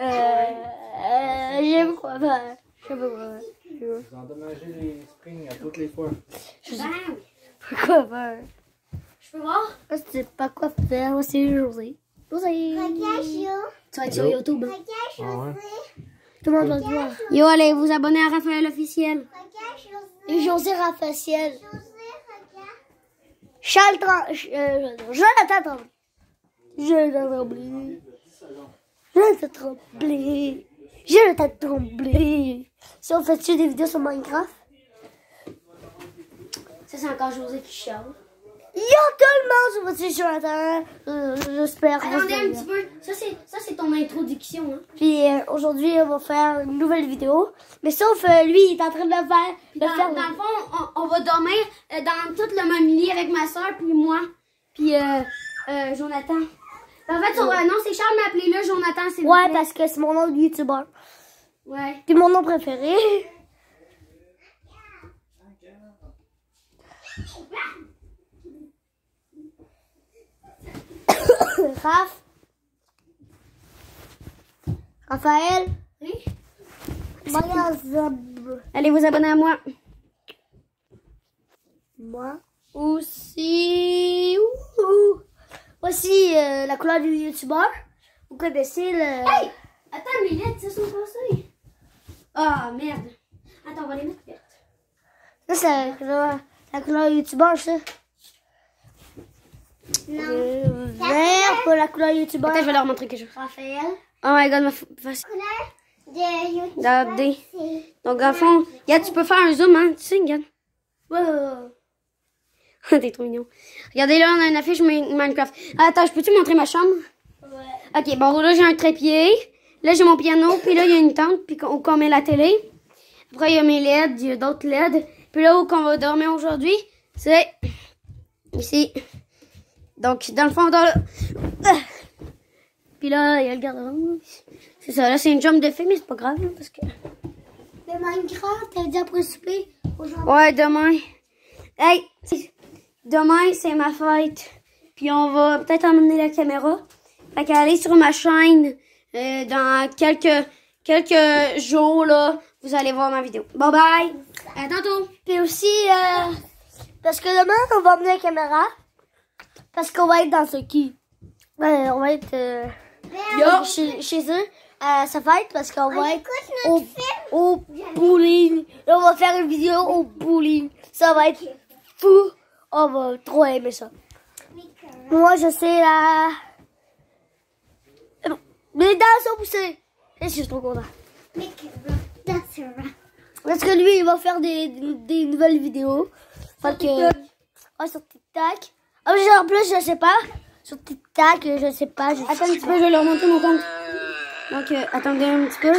Euh, euh, j'aime quoi faire. Je sais pas quoi. Je Vous endommagez les springs à toutes les fois. Bam! pas quoi faire. Je peux voir? Je sais pas quoi faire. Moi, c'est José. José. Tu vas être sur YouTube. Ah ouais? Tout le monde va te voir. Yo, allez vous abonner à Raphaël officiel. Et José Raphaël. Charles Tran- euh, Jonathan Tremblay. Jonathan Tremblay. Jonathan Tremblay. Jonathan Tremblay. Si on fait-tu des vidéos sur Minecraft? Ça, c'est encore José qui chiale. Yo tout le monde, je vais Jonathan. Euh, J'espère. Attendez un petit peu. Ça, c'est, ça, c'est ton introduction. Hein. Puis euh, aujourd'hui, on va faire une nouvelle vidéo. Mais sauf euh, lui, il est en train de le faire. de Dans, faire dans le fond, on, on va dormir euh, dans tout le même lit avec ma soeur, puis moi, puis Jonathan. En fait, son, euh, non, c'est Charles, mais appelez-le Jonathan, c'est Ouais, parce que c'est mon nom de youtubeur. Ouais. C'est mon nom préféré. Raph. Raphaël. Oui. Allez vous abonner à moi. Moi aussi. La couleur du youtubeur. Vous connaissez le. Hey! Attends, mes lettres, ça sont passées. Ah, merde. Attends, on va les mettre vertes. Ça, c'est la couleur, la couleur youtubeur, ça. Euh, vert pour la couleur youtubeur. Attends, je vais leur montrer quelque chose. Raphaël. Oh my god, ma face. De Regardez. Donc, à fond, regarde, tu peux faire un zoom, hein. Tu sais, regarde. Wow. T'es trop mignon. Regardez, là, on a une affiche Mi- Minecraft. Attends, je peux-tu montrer ma chambre? Ouais. Ok, bon, là, j'ai un trépied. Là, j'ai mon piano. Puis là, il y a une tente. Puis qu'on qu'on met la télé. Après, il y a mes LED. Il y a d'autres LED. Puis là, où qu'on va dormir aujourd'hui, c'est ici. Donc, dans le fond, dans le... Ah. Puis là, il y a le garde-robe. C'est ça. Là, c'est une chambre de fille, mais c'est pas grave, hein, parce que... Minecraft, t'as déjà participé aujourd'hui? Ouais, demain. Hey, demain, c'est ma fête. Puis on va peut-être emmener la caméra. Fait qu'allez sur ma chaîne euh, dans quelques quelques jours, là. Vous allez voir ma vidéo. Bye bye. À tantôt. Puis aussi, euh, parce que demain, on va emmener la caméra. Parce qu'on va être dans ce qui? Ouais, on va être euh, chez, chez eux à sa fête parce qu'on va être au, au bowling. Là, on va faire une vidéo au bowling. Ça va être fou. On va trop aimer ça. Moi, je sais la... Les dents sont poussées. Je suis trop content. Parce que lui, il va faire des, des nouvelles vidéos. Fait que, ouais, sur TikTok. Ah, mais en plus, je sais pas. Sur TikTok, je sais pas. Je Attends un petit peu, je vais leur montrer mon compte. Donc, euh, attendez un petit peu, là.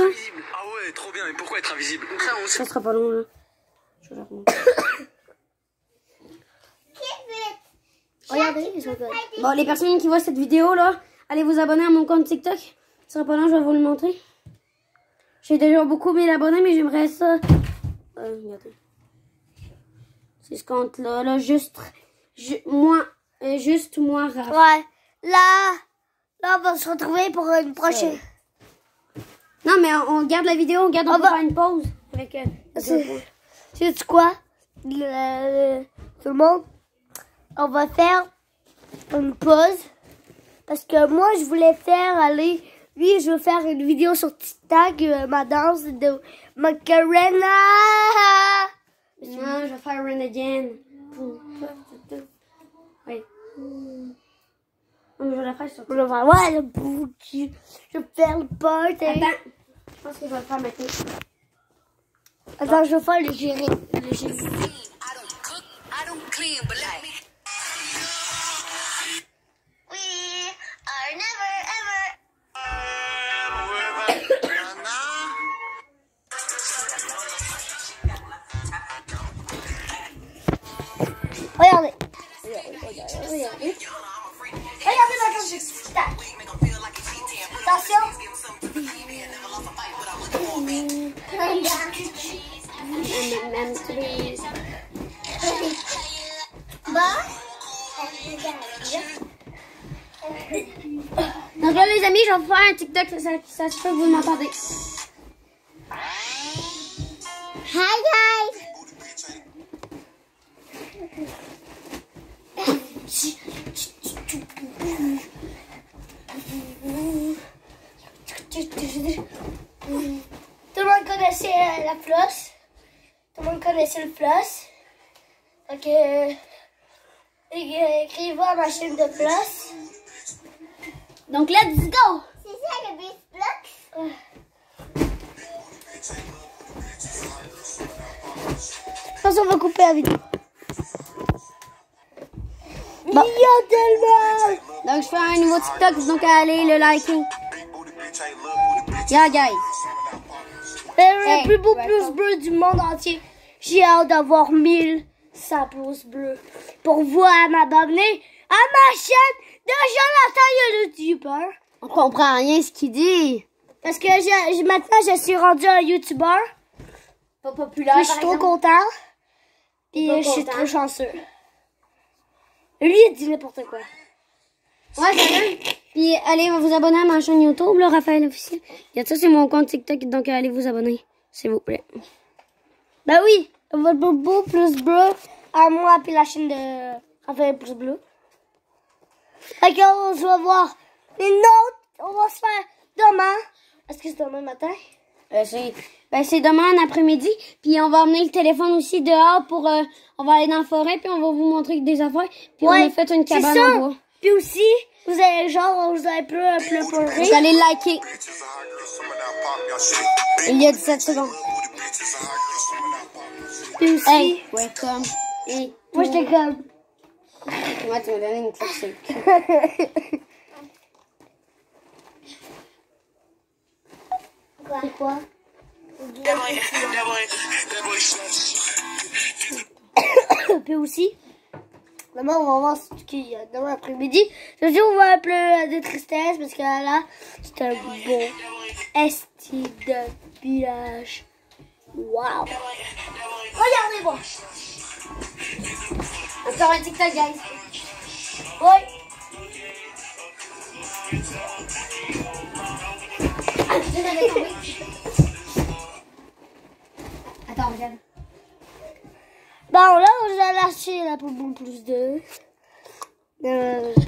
Ah ouais, trop bien, mais pourquoi être invisible? Ça, on sait. Ça sera pas long, là. Je vais leur montrer. Regardez, ils sont cool. Bon, les personnes qui voient cette vidéo, là, allez vous abonner à mon compte TikTok. Ce sera pas long, je vais vous le montrer. J'ai déjà beaucoup mis abonnés, mais j'aimerais ça. Euh, regardez. C'est ce compte-là, là, juste. ju- moi, euh, juste moi, Raph. Ouais. Là, là, on va se retrouver pour une prochaine. Non, mais on, on garde la vidéo, on garde, on On peut va- faire une pause. Avec, euh, C'est- quoi? Le- tout le monde, on va faire une pause. Parce que moi, je voulais faire aller. Lui, je veux faire une vidéo sur TikTok, euh, ma danse de Macarena. non, je vais faire Run Again. Oui. Je vais la faire sur Je vais faire, ouais, le bouki. Je vais faire le party. Attends, je pense que je vais le faire maintenant. Attends, je vais faire le gérer. Le gérer. I don't cook, I don't clean, but Please. Bah. Non, Donc là, les amis, je vais vous faire un TikTok. Ça, ça, ça se peut que vous m'entendez. Hi guys! Tout le monde connaissait euh, la flosse. Tout le monde connaissait le floss. Donc, euh, écrivez à ma chaîne de floss. Donc, let's go! C'est ça le bus blocks? Je pense qu'on va couper la vidéo. Il y a tellement! Donc, je fais un nouveau TikTok, donc allez le liker. Yeah, guys. Le plus beau pouce bleu du monde entier. J'ai hâte d'avoir 1100 pouces bleus pour voir m'abonner à ma chaîne de Jonathan YouTuber. On comprend rien ce qu'il dit. Parce que je, je- maintenant, je suis rendu un YouTuber. Pas populaire. Puis je suis trop content. Puis je suis trop chanceux. Lui, il dit n'importe quoi. Ouais, ça. Puis allez vous abonner à ma chaîne YouTube, là, Raphaël Officiel. Et ça, c'est mon compte TikTok, donc allez vous abonner, s'il vous plaît. Ben oui, votre beau plus bleu à moi puis la chaîne de Raphaël plus bleu. Fait qu'on se va voir une autre. On va se faire demain. Est-ce que c'est demain matin? Euh, c'est ben, c'est demain en après-midi. Puis on va emmener le téléphone aussi dehors pour... euh, on va aller dans la forêt, puis on va vous montrer des affaires. Puis on a fait une cabane ça. en bois. Puis aussi, vous avez genre, vous avez plus un peu Vous pleurer. allez le liker. Il y a 17 secondes. Puis aussi, Hey, welcome. Et moi j'étais comme. moi, tu m'as donné une claque sur le cul? C'est quoi? Puis aussi, demain on va voir ce qu'il y a demain après-midi. Je dis on va un peu de tristesse parce que là, c'est un beau esti de village. Wow! Regardez-moi! Encore un TikTok, guys.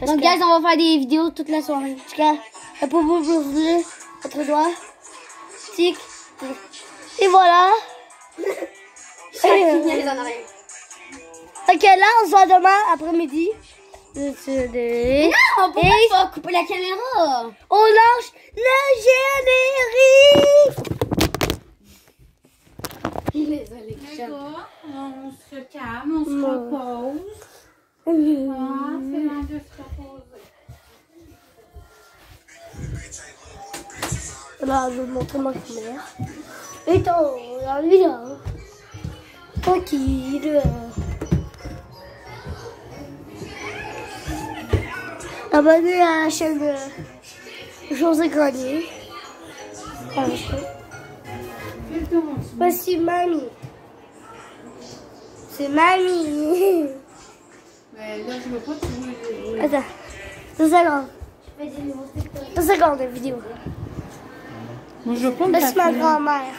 Parce Donc, que- guys, on va faire des vidéos toute la soirée. En tout cas, la plus 2, votre doigt. Tic. Et voilà. Arrière. Ok, là, on se voit demain après-midi. Non, pourquoi Et- tu vas couper la caméra? On lâche le générique. Désolée, On se calme, on se repose. Ah, c'est de Là, je vais vous montrer ma caméra. Et ton, la vidéo. Tranquille. Abonnez à la chaîne de José Grenier. Ah, je- Voici mamie. C'est mamie. Mais là, je tu joues. Attends. Deux secondes. Deux secondes de vidéo. Moi, je c'est ma grand-mère.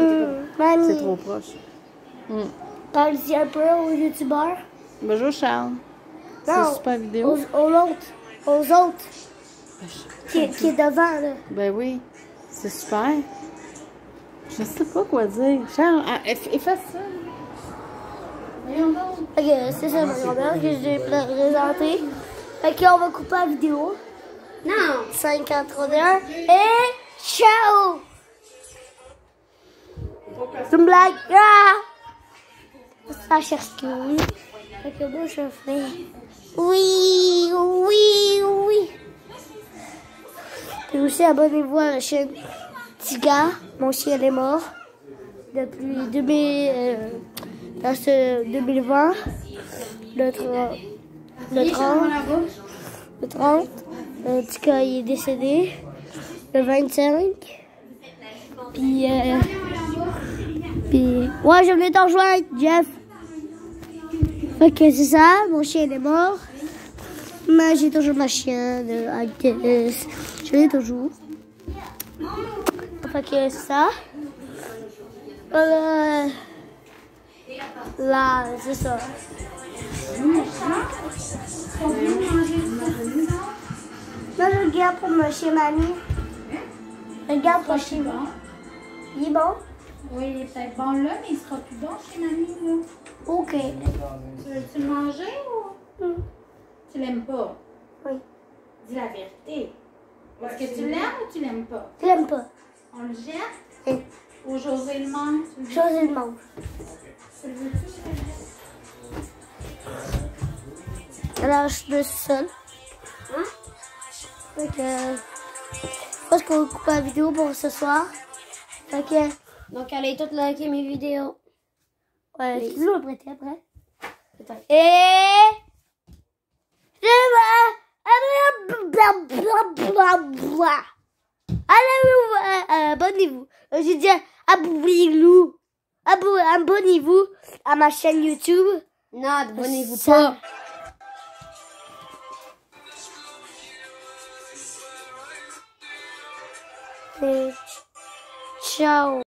Hum, mamie. C'est trop proche. Parle-y un peu aux youtubeurs. Bonjour, Charles. C'est super vidéo. aux, aux autres. Aux autres. Qui, qui est devant, là. Ben oui, c'est super. Je sais pas quoi dire. Charles, ah, eff- efface ça. Ok, c'est ça ma grand-mère que j'ai présenté. Fait qu'on va couper la vidéo. Non. 531. Et ciao! C'est une blague. Ah! Ça cherche que oui. Fait que moi je fais. Oui, oui, oui. Et aussi abonnez-vous à la chaîne Tiga. Mon chien est mort. Depuis 2000, euh, dans ce 2020. Le, tra- le 30. Le 30. Euh, Tika il est décédé. Le 25. Puis, euh, puis, ouais, je venais t'en rejoindre, Jeff. Ok, c'est ça, mon chien est mort. Mais j'ai toujours ma chienne, I guess. Je l'ai toujours. Fait que ça. Euh, là, c'est ça. Moi, je regarde pour chez mamie. Je regarde pour chez moi. Il est bon? Oui, il est peut-être bon là, mais il sera plus bon chez mamie, là. Ok. Tu veux-tu le manger ou? Hmm. tu l'aimes pas? Oui. Dis la vérité. Est-ce que tu l'aimes ou tu l'aimes pas? Je l'aime pas. On le jette? Oui. ou José le mange? Tu le mange. tu le veux-tu, chérie? Alors, je suis seule. Hein? Fait que. Je pense qu'on va couper la vidéo pour ce soir. Fait que. Donc, allez toutes liker mes vidéos. Ouais, tu veux le prêter après? Et. Allez, abonnez-vous. J'ai dit abonnez-vous. Abo- Abonnez-vous à ma chaîne YouTube. Non, abonnez-vous pas. Et Ciao.